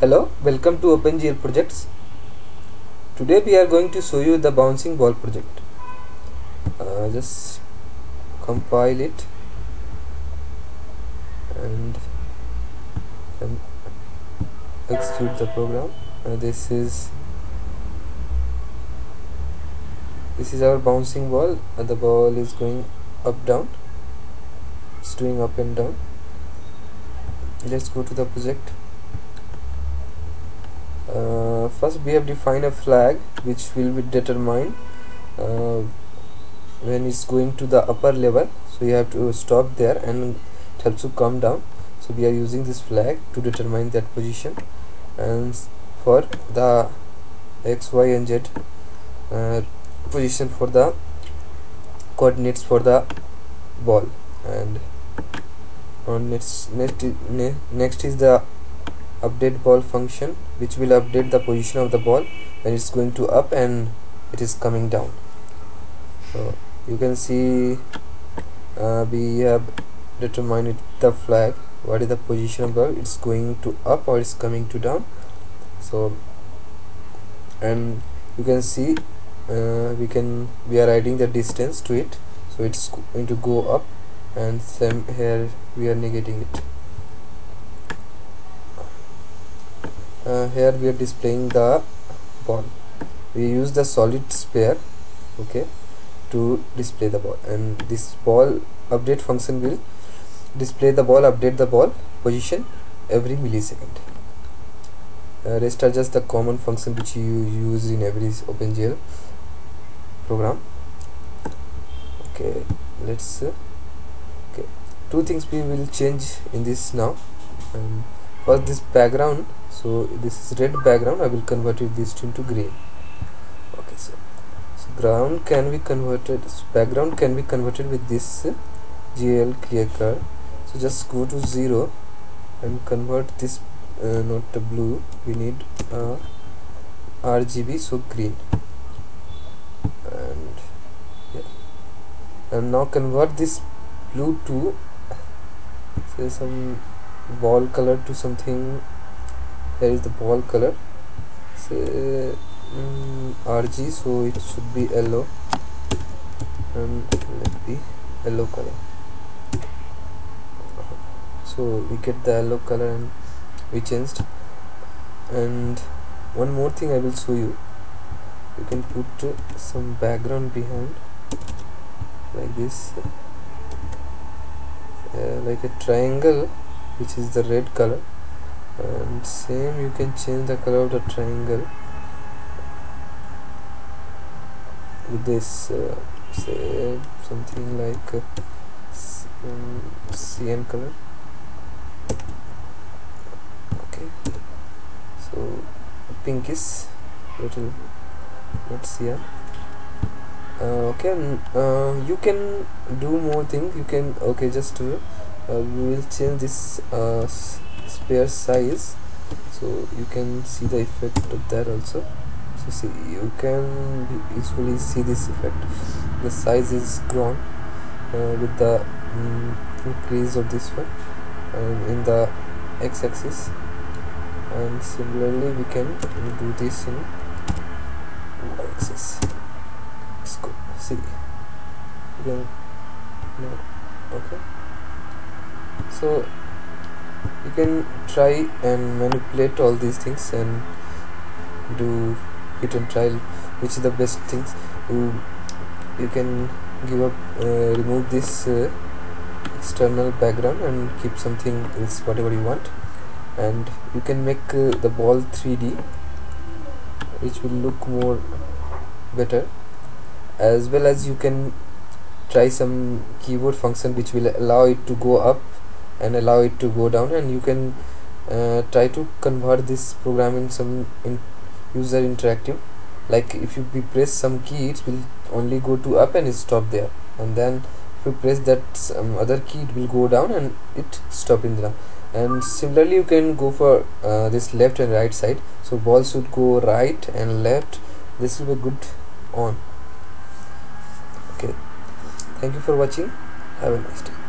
Hello, welcome to OpenGL projects. Today we are going to show you the bouncing ball project. Uh, just compile it and, execute the program. Uh, this is this is our bouncing ball and the ball is going up down it's doing up and down let's go to the project uh, first we have defined a flag which will be determined uh, when it's going to the upper level. So you have to stop there and it helps to come down. So we are using this flag to determine that position. And for the x y and z uh, position for the coordinates for the ball. And on next next ne next is the update ball function which will update the position of the ball when it's going to up and it is coming down. So you can see uh, we have determined the flag what is the position of the ball it's going to up or it's coming to down. So and you can see uh, we can we are adding the distance to it so it's going to go up and same here we are negating it uh, here we are displaying the ball. We use the solid sphere okay to display the ball. And this ball update function will display the ball update the ball position every millisecond. Uh, rest are just the common function which you use in every OpenGL program. Okay let's uh, okay. Two things we will change in this now. Um, first this background so this is red background I will convert it this into green okay so, so ground can be converted background can be converted with this uh, GL clear color so just go to 0 and convert this uh, not the blue we need uh, RGB so green. And yeah. And now convert this blue to say some ball color to something here is the ball color. Say um, RG so it should be yellow. And let be yellow color. So we get the yellow color and we changed. And one more thing I will show you. You can put uh, some background behind like this. Uh, like a triangle which is the red color. And same you can change the color of the triangle with this uh, say something like uh, um, cyan color. Okay. So pinkish little not cyan. Uh, okay uh, you can do more thing. You can okay just uh, we will change this uh, size. So you can see the effect of that also. So see you can usually see this effect. The size is grown uh, with the um, increase of this one and in the x-axis. And similarly we can do this in y-axis. Let's go. see. Again no. Okay so you can try and manipulate all these things and do hit and trial which is the best things. You you can give up uh, remove this uh, external background and keep something else whatever you want. And you can make uh, the ball 3d which will look more better. As well as you can try some keyboard function which will allow it to go up and allow it to go down and you can uh, try to convert this program in some in user interactive. Like if you press some key it will only go to up and stop there. And then if you press that some other key it will go down and it stop in there and similarly you can go for uh, this left and right side. So ball should go right and left. This will be good on. Okay. Thank you for watching. Have a nice day